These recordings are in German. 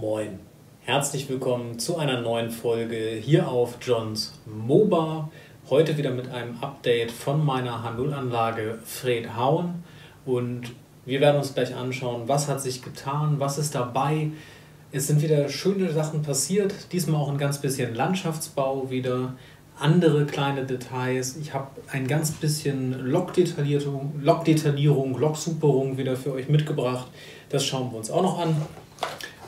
Moin, herzlich willkommen zu einer neuen Folge hier auf Johns MOBA. Heute wieder mit einem Update von meiner H0-Anlage Fred Hauen und wir werden uns gleich anschauen, was hat sich getan, was ist dabei. Es sind wieder schöne Sachen passiert, diesmal auch ein ganz bisschen Landschaftsbau wieder, andere kleine Details. Ich habe ein ganz bisschen Log-Detaillierung, Log-Detaillierung, wieder für euch mitgebracht. Das schauen wir uns auch noch an.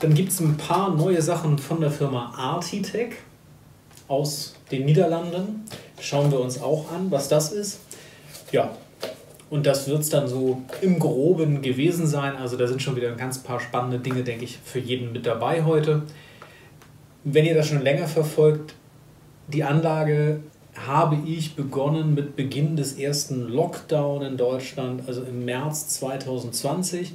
Dann gibt es ein paar neue Sachen von der Firma Artitech aus den Niederlanden. Schauen wir uns auch an, was das ist. Ja, und das wird es dann so im Groben gewesen sein. Also da sind schon wieder ein ganz paar spannende Dinge, denke ich, für jeden mit dabei heute. Wenn ihr das schon länger verfolgt, die Anlage habe ich begonnen mit Beginn des ersten Lockdown in Deutschland, also im März 2020.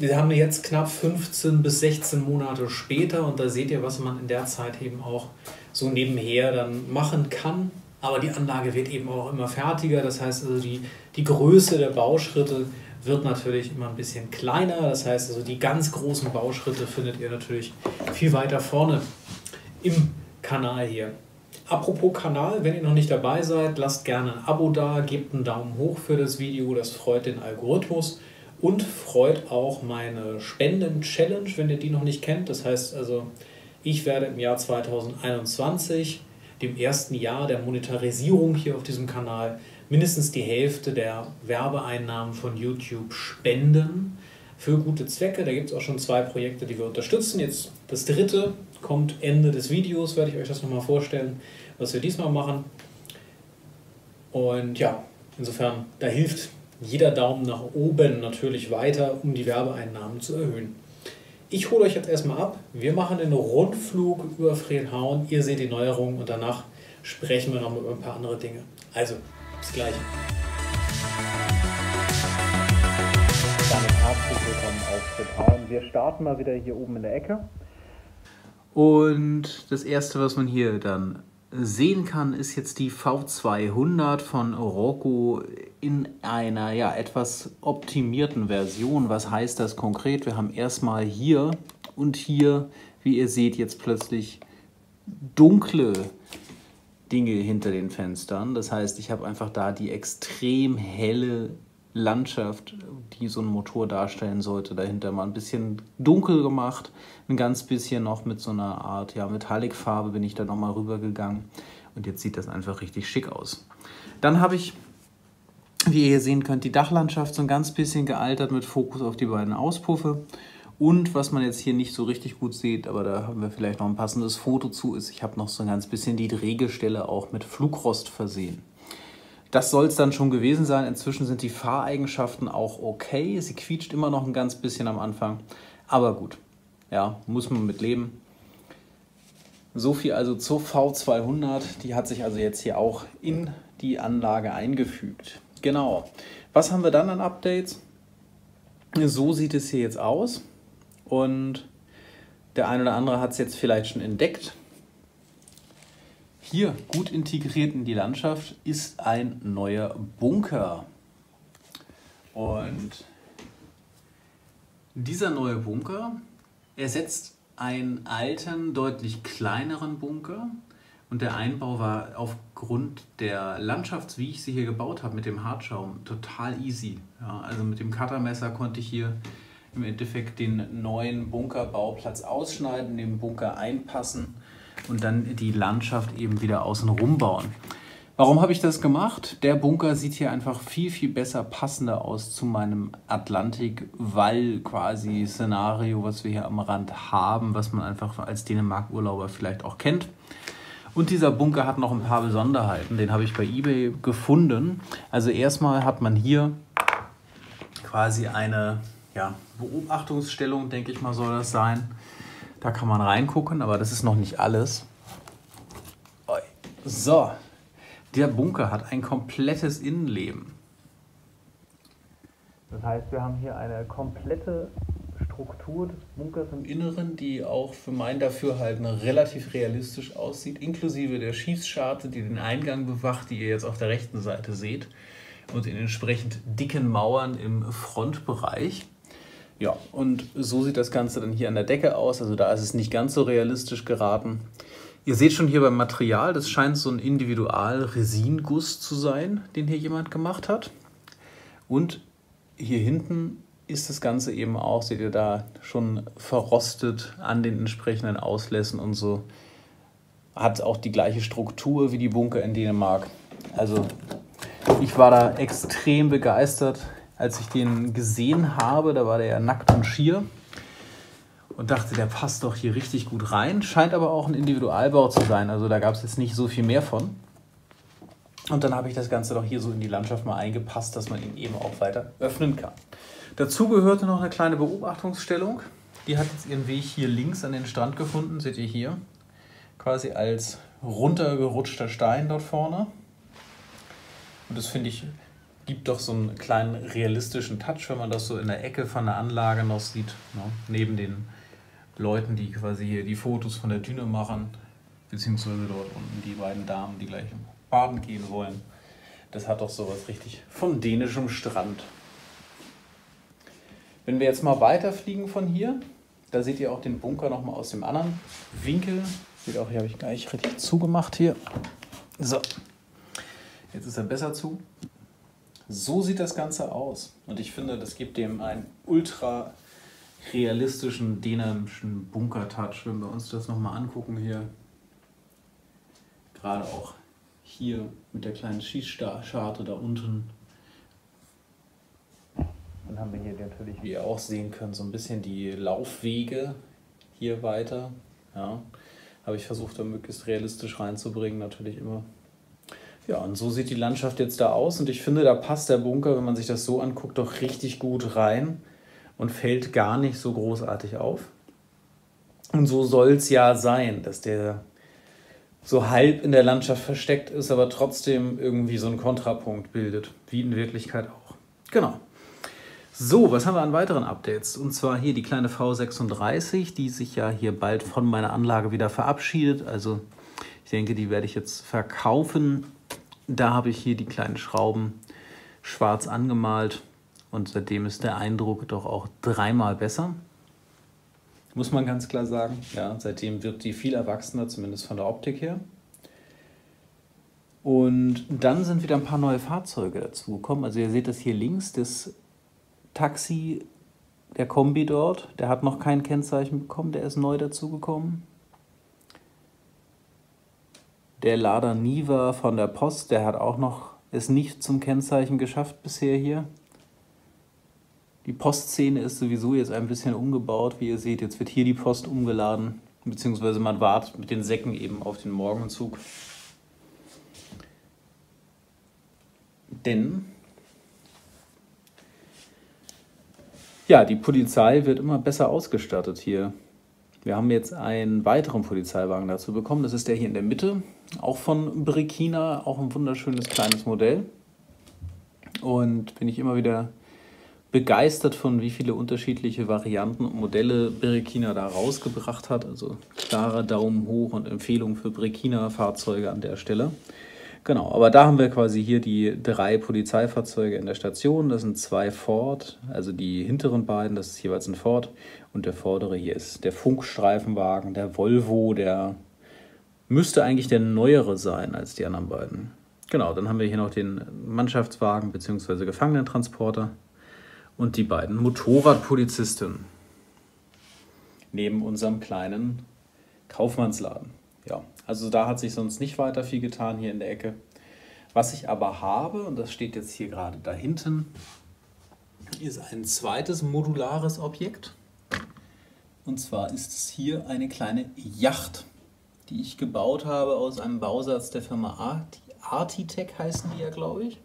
Wir haben jetzt knapp 15 bis 16 Monate später und da seht ihr, was man in der Zeit eben auch so nebenher dann machen kann. Aber die Anlage wird eben auch immer fertiger. Das heißt also, die, die Größe der Bauschritte wird natürlich immer ein bisschen kleiner. Das heißt also, die ganz großen Bauschritte findet ihr natürlich viel weiter vorne im Kanal hier. Apropos Kanal, wenn ihr noch nicht dabei seid, lasst gerne ein Abo da, gebt einen Daumen hoch für das Video, das freut den Algorithmus und freut auch meine Spenden-Challenge, wenn ihr die noch nicht kennt. Das heißt also, ich werde im Jahr 2021, dem ersten Jahr der Monetarisierung hier auf diesem Kanal, mindestens die Hälfte der Werbeeinnahmen von YouTube spenden für gute Zwecke. Da gibt es auch schon zwei Projekte, die wir unterstützen. Jetzt das dritte kommt Ende des Videos, werde ich euch das nochmal vorstellen, was wir diesmal machen. Und ja, insofern, da hilft jeder Daumen nach oben natürlich weiter, um die Werbeeinnahmen zu erhöhen. Ich hole euch jetzt erstmal ab. Wir machen den Rundflug über Friedhauen. Ihr seht die Neuerungen und danach sprechen wir noch über ein paar andere Dinge. Also, bis gleich. Damit herzlich willkommen auf Friedhauen. Wir starten mal wieder hier oben in der Ecke. Und das erste, was man hier dann sehen kann, ist jetzt die V200 von Rocco in einer ja, etwas optimierten Version. Was heißt das konkret? Wir haben erstmal hier und hier, wie ihr seht, jetzt plötzlich dunkle Dinge hinter den Fenstern. Das heißt, ich habe einfach da die extrem helle Landschaft, die so ein Motor darstellen sollte, dahinter mal ein bisschen dunkel gemacht. Ein ganz bisschen noch mit so einer Art ja, Metallic-Farbe bin ich da nochmal rübergegangen. Und jetzt sieht das einfach richtig schick aus. Dann habe ich, wie ihr hier sehen könnt, die Dachlandschaft so ein ganz bisschen gealtert mit Fokus auf die beiden Auspuffe. Und was man jetzt hier nicht so richtig gut sieht, aber da haben wir vielleicht noch ein passendes Foto zu, ist, ich habe noch so ein ganz bisschen die Drehgestelle auch mit Flugrost versehen. Das soll es dann schon gewesen sein. Inzwischen sind die Fahreigenschaften auch okay. Sie quietscht immer noch ein ganz bisschen am Anfang. Aber gut, ja, muss man mit leben. So viel also zur V200. Die hat sich also jetzt hier auch in die Anlage eingefügt. Genau. Was haben wir dann an Updates? So sieht es hier jetzt aus. Und der eine oder andere hat es jetzt vielleicht schon entdeckt. Hier gut integriert in die Landschaft ist ein neuer Bunker. Und dieser neue Bunker ersetzt einen alten, deutlich kleineren Bunker. Und der Einbau war aufgrund der Landschaft, wie ich sie hier gebaut habe, mit dem Hartschaum, total easy. Ja, also mit dem Cuttermesser konnte ich hier im Endeffekt den neuen Bunkerbauplatz ausschneiden, den Bunker einpassen und dann die Landschaft eben wieder außen rum bauen. Warum habe ich das gemacht? Der Bunker sieht hier einfach viel, viel besser passender aus zu meinem Atlantik-Wall quasi Szenario, was wir hier am Rand haben, was man einfach als Dänemark-Urlauber vielleicht auch kennt. Und dieser Bunker hat noch ein paar Besonderheiten, den habe ich bei eBay gefunden. Also erstmal hat man hier quasi eine ja, Beobachtungsstellung, denke ich mal, soll das sein. Da kann man reingucken, aber das ist noch nicht alles. So, der Bunker hat ein komplettes Innenleben. Das heißt, wir haben hier eine komplette Struktur des Bunkers im Inneren, die auch für mein Dafürhalten relativ realistisch aussieht, inklusive der Schießscharte, die den Eingang bewacht, die ihr jetzt auf der rechten Seite seht, und in entsprechend dicken Mauern im Frontbereich. Ja, und so sieht das Ganze dann hier an der Decke aus. Also da ist es nicht ganz so realistisch geraten. Ihr seht schon hier beim Material, das scheint so ein Individual-Resinguss zu sein, den hier jemand gemacht hat. Und hier hinten ist das Ganze eben auch, seht ihr da, schon verrostet an den entsprechenden Auslässen und so. Hat auch die gleiche Struktur wie die Bunker in Dänemark. Also ich war da extrem begeistert, als ich den gesehen habe. Da war der ja nackt und schier und dachte, der passt doch hier richtig gut rein. Scheint aber auch ein Individualbau zu sein. Also da gab es jetzt nicht so viel mehr von. Und dann habe ich das Ganze doch hier so in die Landschaft mal eingepasst, dass man ihn eben auch weiter öffnen kann. Dazu gehörte noch eine kleine Beobachtungsstellung. Die hat jetzt ihren Weg hier links an den Strand gefunden, seht ihr hier. Quasi als runtergerutschter Stein dort vorne. Und das finde ich, gibt doch so einen kleinen realistischen Touch, wenn man das so in der Ecke von der Anlage noch sieht. Ne? Neben den Leuten, die quasi hier die Fotos von der Düne machen, beziehungsweise dort unten die beiden Damen, die gleich baden gehen wollen. Das hat doch sowas richtig von dänischem Strand. Wenn wir jetzt mal weiterfliegen von hier, da seht ihr auch den Bunker nochmal aus dem anderen Winkel. Seht auch, hier habe ich gleich richtig zugemacht hier. So, jetzt ist er besser zu. So sieht das Ganze aus. Und ich finde, das gibt dem einen ultra realistischen dänischen Bunker-Touch, wenn wir uns das nochmal angucken hier. Gerade auch hier mit der kleinen Schießscharte da unten. Dann haben wir hier natürlich, wie ihr auch sehen könnt, so ein bisschen die Laufwege hier weiter. Ja, habe ich versucht, da möglichst realistisch reinzubringen, natürlich immer. Ja, und so sieht die Landschaft jetzt da aus. Und ich finde, da passt der Bunker, wenn man sich das so anguckt, doch richtig gut rein und fällt gar nicht so großartig auf. Und so soll es ja sein, dass der so halb in der Landschaft versteckt ist, aber trotzdem irgendwie so einen Kontrapunkt bildet, wie in Wirklichkeit auch. Genau. So, was haben wir an weiteren Updates? Und zwar hier die kleine V36, die sich ja hier bald von meiner Anlage wieder verabschiedet. Also ich denke, die werde ich jetzt verkaufen. Da habe ich hier die kleinen Schrauben schwarz angemalt und seitdem ist der Eindruck doch auch dreimal besser. Muss man ganz klar sagen. Ja, seitdem wird die viel erwachsener, zumindest von der Optik her. Und dann sind wieder ein paar neue Fahrzeuge dazugekommen. Also ihr seht das hier links, das Taxi, der Kombi dort, der hat noch kein Kennzeichen bekommen, der ist neu dazugekommen. Der Lada Niva von der Post, der hat auch noch es nicht zum Kennzeichen geschafft bisher hier. Die Postszene ist sowieso jetzt ein bisschen umgebaut, wie ihr seht. Jetzt wird hier die Post umgeladen, beziehungsweise man wartet mit den Säcken eben auf den Morgenzug. Denn ja, die Polizei wird immer besser ausgestattet hier. Wir haben jetzt einen weiteren Polizeiwagen dazu bekommen. Das ist der hier in der Mitte, auch von Brekina, auch ein wunderschönes kleines Modell. Und bin ich immer wieder begeistert von, wie viele unterschiedliche Varianten und Modelle Berekina da rausgebracht hat. Also klarer Daumen hoch und Empfehlung für Berekina-Fahrzeuge an der Stelle. Genau, aber da haben wir quasi hier die drei Polizeifahrzeuge in der Station. Das sind zwei Ford, also die hinteren beiden, das ist jeweils ein Ford. Und der vordere hier ist der Funkstreifenwagen, der Volvo, der müsste eigentlich der neuere sein als die anderen beiden. Genau, dann haben wir hier noch den Mannschaftswagen bzw. Gefangenentransporter und die beiden Motorradpolizisten neben unserem kleinen Kaufmannsladen. Ja, also da hat sich sonst nicht weiter viel getan hier in der Ecke. Was ich aber habe, und das steht jetzt hier gerade da hinten, ist ein zweites modulares Objekt. Und zwar ist es hier eine kleine Yacht, die ich gebaut habe aus einem Bausatz der Firma Artitech heißen die ja, glaube ich.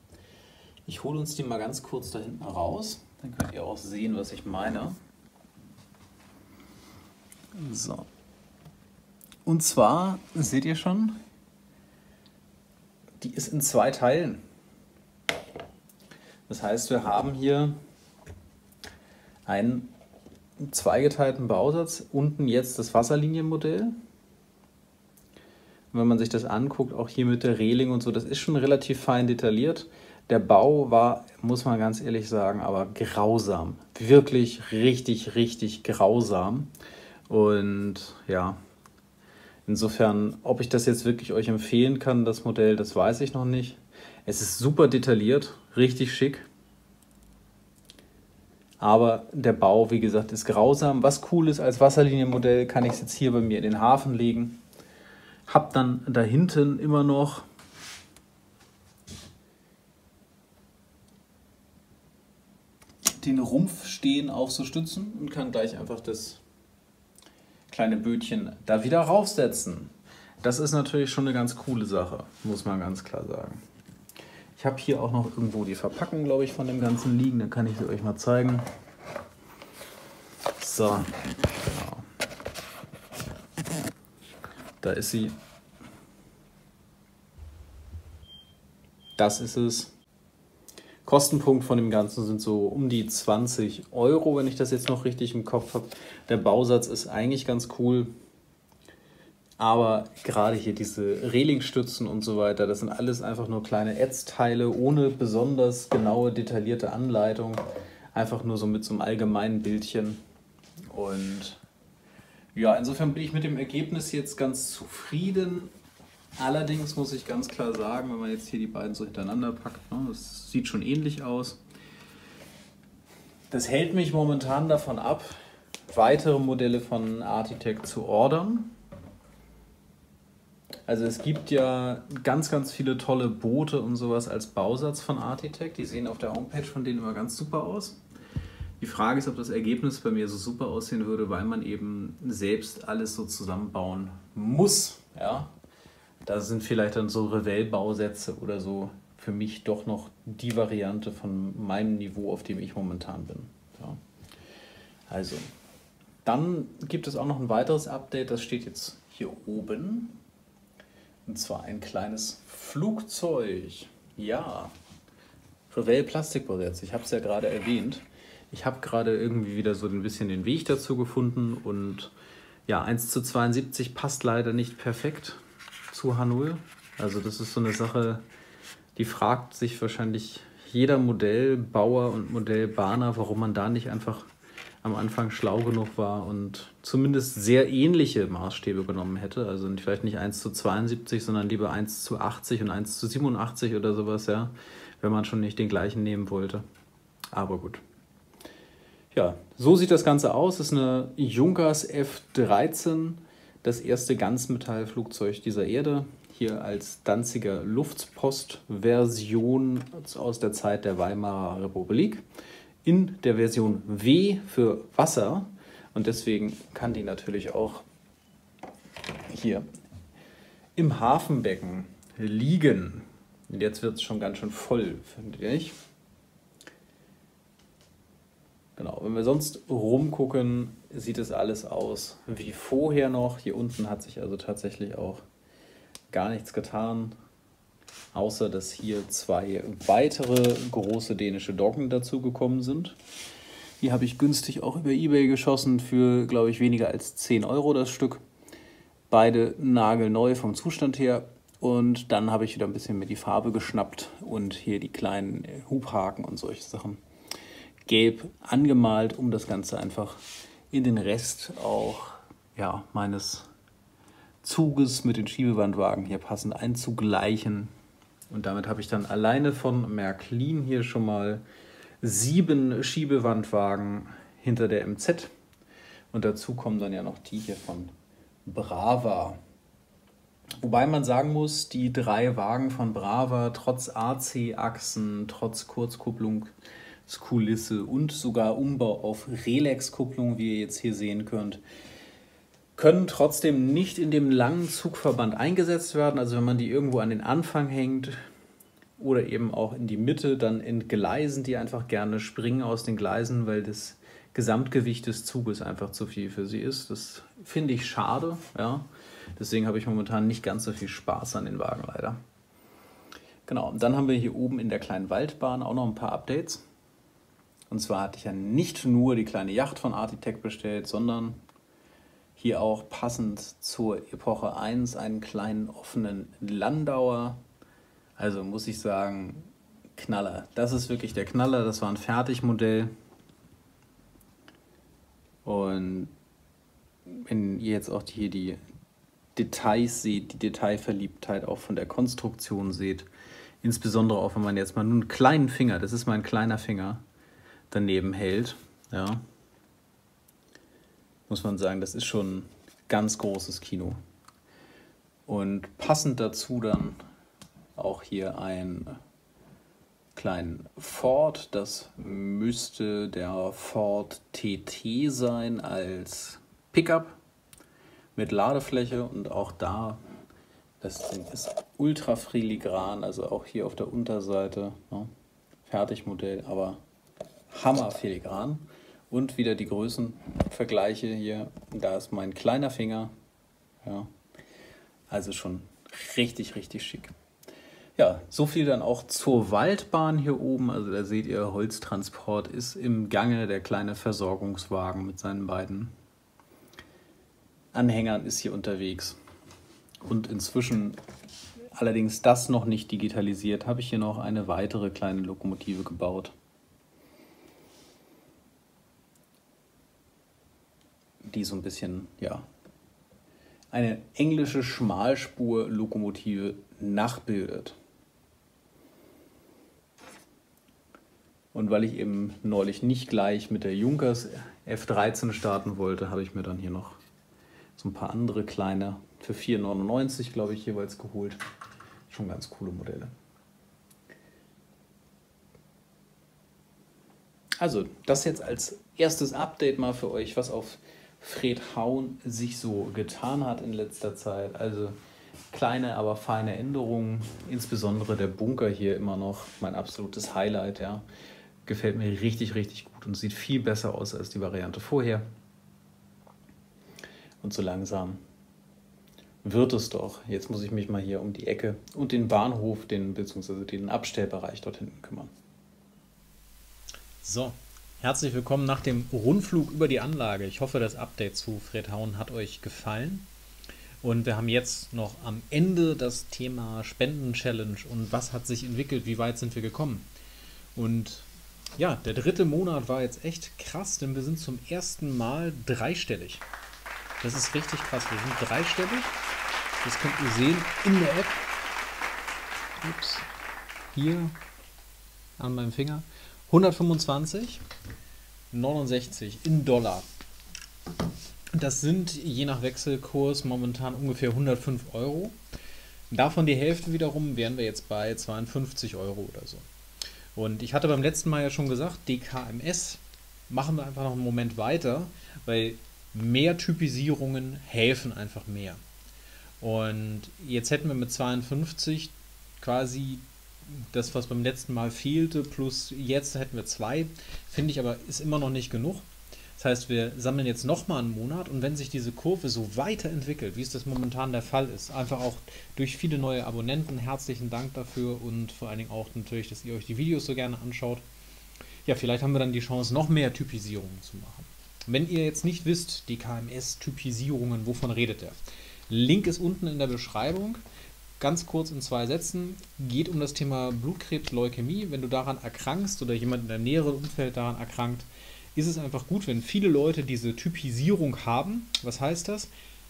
Ich hole uns die mal ganz kurz da hinten raus. Dann könnt ihr auch sehen, was ich meine. So. Und zwar, seht ihr schon, die ist in zwei Teilen. Das heißt, wir haben hier einen zweigeteilten Bausatz, unten jetzt das Wasserlinienmodell. Und wenn man sich das anguckt, auch hier mit der Reling und so, das ist schon relativ fein detailliert. Der Bau war, muss man ganz ehrlich sagen, aber grausam. Wirklich richtig, richtig grausam. Und ja, insofern, ob ich das jetzt wirklich euch empfehlen kann, das Modell, das weiß ich noch nicht. Es ist super detailliert, richtig schick. Aber der Bau, wie gesagt, ist grausam. Was cool ist, als Wasserlinienmodell kann ich es jetzt hier bei mir in den Hafen legen. Hab dann da hinten immer noch den Rumpf stehen auf so Stützen und kann gleich einfach das kleine Bötchen da wieder raufsetzen. Das ist natürlich schon eine ganz coole Sache, muss man ganz klar sagen. Ich habe hier auch noch irgendwo die Verpackung, glaube ich, von dem Ganzen liegen. Dann kann ich sie euch mal zeigen. So, genau. Da ist sie. Das ist es. Kostenpunkt von dem Ganzen sind so um die 20 Euro, wenn ich das jetzt noch richtig im Kopf habe. Der Bausatz ist eigentlich ganz cool. Aber gerade hier diese Relingstützen und so weiter, das sind alles einfach nur kleine Ätzteile ohne besonders genaue, detaillierte Anleitung. Einfach nur so mit so einem allgemeinen Bildchen. Und ja, insofern bin ich mit dem Ergebnis jetzt ganz zufrieden. Allerdings muss ich ganz klar sagen, wenn man jetzt hier die beiden so hintereinander packt, ne, das sieht schon ähnlich aus. Das hält mich momentan davon ab, weitere Modelle von Architect zu ordern. Also es gibt ja ganz, ganz viele tolle Boote und sowas als Bausatz von Architect. Die sehen auf der Homepage von denen immer ganz super aus. Die Frage ist, ob das Ergebnis bei mir so super aussehen würde, weil man eben selbst alles so zusammenbauen muss. Ja? Da sind vielleicht dann so Revell-Bausätze oder so für mich doch noch die Variante von meinem Niveau, auf dem ich momentan bin. Ja. Also, dann gibt es auch noch ein weiteres Update, das steht jetzt hier oben. Und zwar ein kleines Flugzeug. Ja, Revell Plastikbausatz. Ich habe es ja gerade erwähnt. Ich habe gerade irgendwie wieder so ein bisschen den Weg dazu gefunden und ja, 1 zu 72 passt leider nicht perfekt zu H0. Also das ist so eine Sache, die fragt sich wahrscheinlich jeder Modellbauer und Modellbahner, warum man da nicht einfach am Anfang schlau genug war und zumindest sehr ähnliche Maßstäbe genommen hätte. Also vielleicht nicht 1 zu 72, sondern lieber 1 zu 80 und 1 zu 87 oder sowas, ja, wenn man schon nicht den gleichen nehmen wollte. Aber gut. Ja, so sieht das Ganze aus. Das ist eine Junkers F13 das erste Ganzmetallflugzeug dieser Erde. Hier als Danziger Luftpost-Version aus der Zeit der Weimarer Republik. In der Version W für Wasser. Und deswegen kann die natürlich auch hier im Hafenbecken liegen. Und jetzt wird es schon ganz schön voll, finde ich. Genau, wenn wir sonst rumgucken, sieht es alles aus wie vorher noch. Hier unten hat sich also tatsächlich auch gar nichts getan, außer dass hier zwei weitere große dänische Doggen dazugekommen sind. Die habe ich günstig auch über Ebay geschossen für, glaube ich, weniger als 10 Euro das Stück. Beide nagelneu vom Zustand her. Und dann habe ich wieder ein bisschen mir die Farbe geschnappt und hier die kleinen Hubhaken und solche Sachen gelb angemalt, um das Ganze einfach in den Rest auch ja, meines Zuges mit den Schiebewandwagen hier passend einzugleichen. Und damit habe ich dann alleine von Märklin hier schon mal sieben Schiebewandwagen hinter der MZ. Und dazu kommen dann ja noch die hier von Brava. Wobei man sagen muss, die drei Wagen von Brava, trotz AC-Achsen, trotz Kurzkupplung, Kulisse und sogar Umbau auf Relax-Kupplung, wie ihr jetzt hier sehen könnt, können trotzdem nicht in dem langen Zugverband eingesetzt werden. Also wenn man die irgendwo an den Anfang hängt oder eben auch in die Mitte, dann entgleisen die einfach gerne, springen aus den Gleisen, weil das Gesamtgewicht des Zuges einfach zu viel für sie ist. Das finde ich schade. Ja. Deswegen habe ich momentan nicht ganz so viel Spaß an den Wagen leider. Genau, und dann haben wir hier oben in der kleinen Waldbahn auch noch ein paar Updates. Und zwar hatte ich ja nicht nur die kleine Yacht von Architect bestellt, sondern hier auch passend zur Epoche 1 einen kleinen offenen Landauer. Also muss ich sagen, Knaller. Das ist wirklich der Knaller. Das war ein Fertigmodell. Und wenn ihr jetzt auch hier die Details seht, die Detailverliebtheit auch von der Konstruktion seht, insbesondere auch wenn man jetzt mal nur einen kleinen Finger, das ist mein kleiner Finger, daneben hält, ja, muss man sagen, das ist schon ganz großes Kino. Und passend dazu dann auch hier ein kleinen Ford. Das müsste der Ford TT sein als Pickup mit Ladefläche und auch da, das Ding ist ultra filigran, also auch hier auf der Unterseite, ne, Fertigmodell, aber hammer filigran. Und wieder die Größenvergleiche hier, da ist mein kleiner Finger, ja, also schon richtig, richtig schick. Ja, so viel dann auch zur Waldbahn hier oben. Also da seht ihr, Holztransport ist im Gange. Der kleine Versorgungswagen mit seinen beiden Anhängern ist hier unterwegs. Und inzwischen, allerdings das noch nicht digitalisiert, habe ich hier noch eine weitere kleine Lokomotive gebaut. Die so ein bisschen, ja, eine englische Schmalspur-Lokomotive nachbildet. Und weil ich eben neulich nicht gleich mit der Junkers F13 starten wollte, habe ich mir dann hier noch so ein paar andere kleine für 4,99 glaube ich jeweils geholt. Schon ganz coole Modelle. Also, das jetzt als erstes Update mal für euch, was auf Fred Haun sich so getan hat in letzter Zeit. Also kleine, aber feine Änderungen. Insbesondere der Bunker hier immer noch mein absolutes Highlight. Ja. Gefällt mir richtig, richtig gut und sieht viel besser aus als die Variante vorher. Und so langsam wird es doch. Jetzt muss ich mich mal hier um die Ecke und den Bahnhof, den bzw. den Abstellbereich dort hinten kümmern. So, herzlich willkommen nach dem Rundflug über die Anlage. Ich hoffe, das Update zu Fred Hauen hat euch gefallen. Und wir haben jetzt noch am Ende das Thema Spenden-Challenge und was hat sich entwickelt, wie weit sind wir gekommen. Und ja, der dritte Monat war jetzt echt krass, denn wir sind zum ersten Mal dreistellig. Das ist richtig krass. Wir sind dreistellig. Das könnt ihr sehen in der App. Ups. Hier an meinem Finger. 125, 69 in Dollar. Das sind je nach Wechselkurs momentan ungefähr 105 Euro. Davon die Hälfte wiederum wären wir jetzt bei 52 Euro oder so. Und ich hatte beim letzten Mal ja schon gesagt, DKMS machen wir einfach noch einen Moment weiter, weil mehr Typisierungen helfen einfach mehr. Und jetzt hätten wir mit 52 quasi das, was beim letzten Mal fehlte, plus jetzt hätten wir zwei, finde ich aber ist immer noch nicht genug. Das heißt, wir sammeln jetzt nochmal einen Monat und wenn sich diese Kurve so weiterentwickelt, wie es das momentan der Fall ist, einfach auch durch viele neue Abonnenten, herzlichen Dank dafür und vor allen Dingen auch natürlich, dass ihr euch die Videos so gerne anschaut. Ja, vielleicht haben wir dann die Chance, noch mehr Typisierungen zu machen. Wenn ihr jetzt nicht wisst, die KMS-Typisierungen, wovon redet er? Link ist unten in der Beschreibung. Ganz kurz in zwei Sätzen. Geht um das Thema Blutkrebs, Leukämie. Wenn du daran erkrankst oder jemand in deinem näheren Umfeld daran erkrankt, ist es einfach gut, wenn viele Leute diese Typisierung haben. Was heißt das?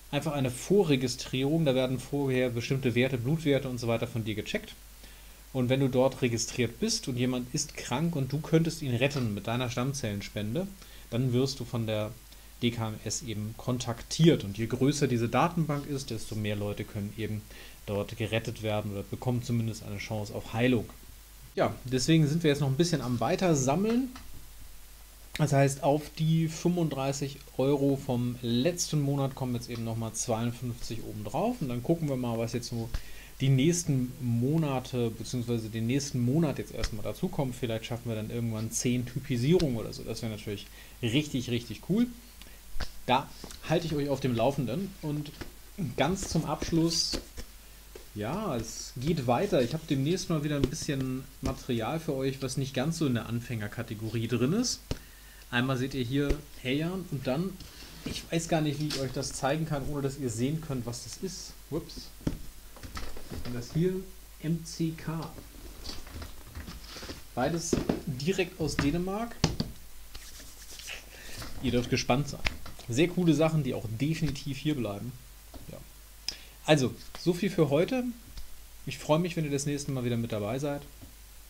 Einfach eine Vorregistrierung. Da werden vorher bestimmte Werte, Blutwerte und so weiter von dir gecheckt. Und wenn du dort registriert bist und jemand ist krank und du könntest ihn retten mit deiner Stammzellenspende, dann wirst du von der DKMS eben kontaktiert. Und je größer diese Datenbank ist, desto mehr Leute können eben dort gerettet werden oder bekommen zumindest eine Chance auf Heilung. Ja, deswegen sind wir jetzt noch ein bisschen am Weitersammeln. Das heißt, auf die 35 Euro vom letzten Monat kommen jetzt eben nochmal 52 oben drauf. Und dann gucken wir mal, was jetzt so die nächsten Monate, beziehungsweise den nächsten Monat jetzt erstmal dazukommen. Vielleicht schaffen wir dann irgendwann 10 Typisierungen oder so. Das wäre natürlich richtig, richtig cool. Da halte ich euch auf dem Laufenden. Und ganz zum Abschluss, ja, es geht weiter. Ich habe demnächst mal wieder ein bisschen Material für euch, was nicht ganz so in der Anfängerkategorie drin ist. Einmal seht ihr hier Heyan und dann, ich weiß gar nicht, wie ich euch das zeigen kann, ohne dass ihr sehen könnt, was das ist. Ups. Und das hier MCK. Beides direkt aus Dänemark. Ihr dürft gespannt sein. Sehr coole Sachen, die auch definitiv hier bleiben. Also, so viel für heute. Ich freue mich, wenn ihr das nächste Mal wieder mit dabei seid.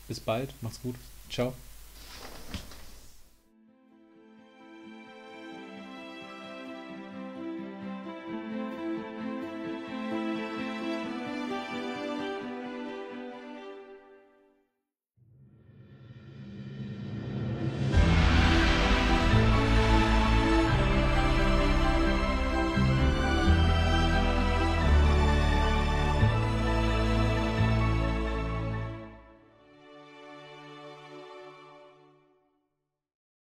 Bis bald. Macht's gut. Ciao.